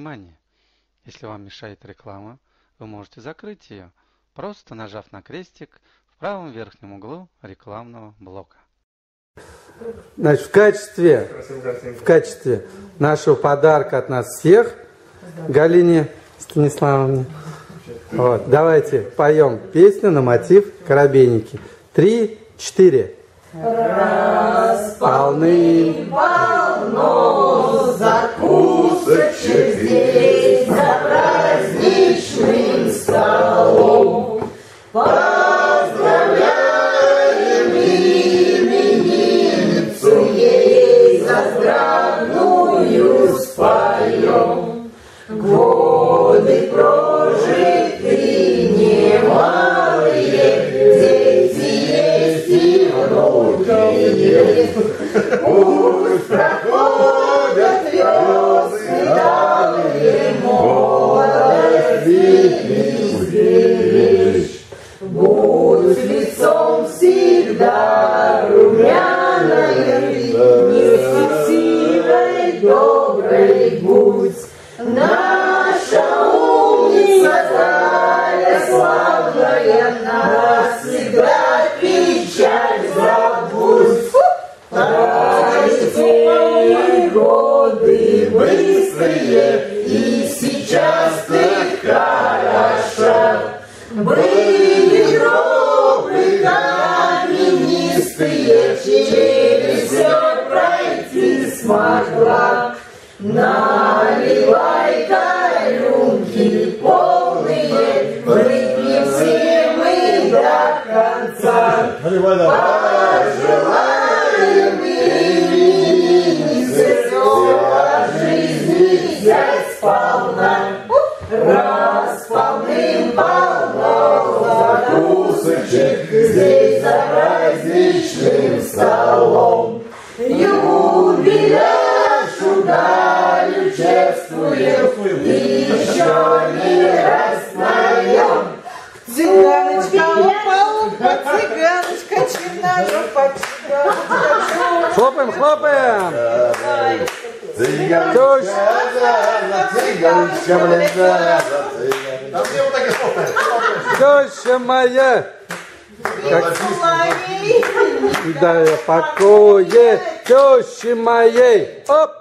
внимание. Если вам мешает реклама, вы можете закрыть ее, просто нажав на крестик в правом верхнем углу рекламного блока. Значит, в качестве, в качестве нашего подарка от нас всех Галине Станиславовне. Вот, давайте поем песню на мотив «Коробейники». Три, четыре. Раз полным-полно закусочек Годы прожиты немалые, дети есть и есть. Пусть проходят весны далее, молодости изберечь. Будь лицом всегда румяной, годы быстрые, и сейчас ты хороша. Были тропы каменистые, через все пройти смогла. Наливай-ка рюмки полные, выпьем все мы до конца. Пожелаем полным-полно закусочек здесь за праздничным столом. Юбиляшу Галю чествуем, еще не раз наем. Цыганочка упала, цыганочка, черножопа, цыганочка. Хлопаем, хлопаем! Теща моя! Как дай покое тещи моей! Оп!